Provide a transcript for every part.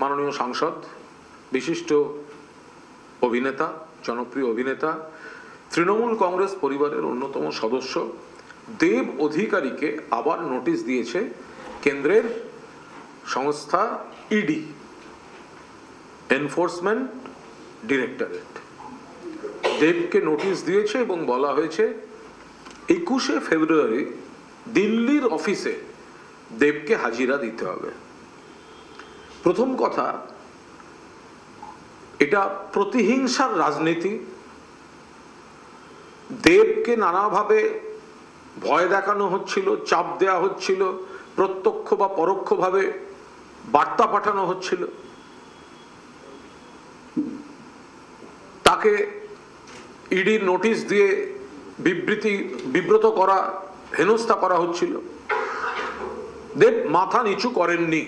মাননীয় সাংসদ, বিশিষ্ট অভিনেতা, জনপ্রিয় অভিনেতা, তৃণমূল কংগ্রেস পরিবারের অন্যতম সদস্য, দেব অধিকারীকে আবার নোটিশ দিয়েছে কেন্দ্রের সংস্থা ইডি, এনফোর্সমেন্ট ডিরেক্টরেট। দেবকে নোটিশ দিয়েছে এবং বলা হয়েছে, একুশে ফেব্রুয়ারি দিল্লির অফিসে দেবকে হাজিরা দিতে হবে। প্রথম কথা, এটা প্রতিহিংসার রাজনীতি। দেবকে নানাভাবে ভয় দেখানো হচ্ছিল, চাপ দেওয়া হচ্ছিল, প্রত্যক্ষ বা পরোক্ষভাবে বার্তা পাঠানো হচ্ছিল। তাকে ইডির নোটিশ দিয়ে বিবৃতি, বিব্রত করা, হেনস্থা করা হচ্ছিল। দেব মাথা নিচু করেননি।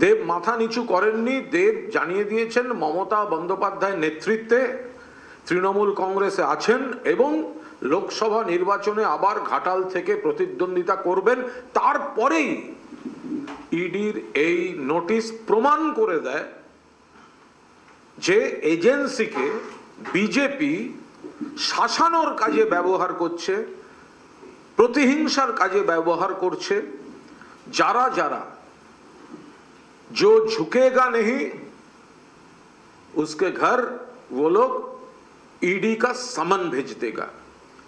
দেব মাথা নিচু করেননি। দেব জানিয়ে দিয়েছেন, মমতা বন্দ্যোপাধ্যায়ের নেতৃত্বে তৃণমূল কংগ্রেসে আছেন এবং লোকসভা নির্বাচনে আবার ঘাটাল থেকে প্রতিদ্বন্দ্বিতা করবেন। তারপরেই ইডির এই নোটিশ প্রমাণ করে দেয় যে এজেন্সিকে বিজেপি শাসানোর কাজে ব্যবহার করছে, প্রতিহিংসার কাজে ব্যবহার করছে। যারা যারা जो झुकेगा नहीं उसके घर वो लोग ईडी का समन भेज देगा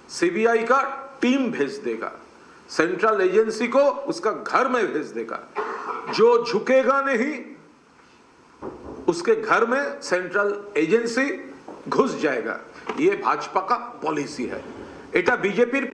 सीबीआई का टीम भेज देगा सेंट्रल एजेंसी को उसका घर में भेज देगा जो झुकेगा नहीं उसके घर में सेंट्रल एजेंसी घुस जाएगा ये भाजपा का पॉलिसी है এটা বিজেপির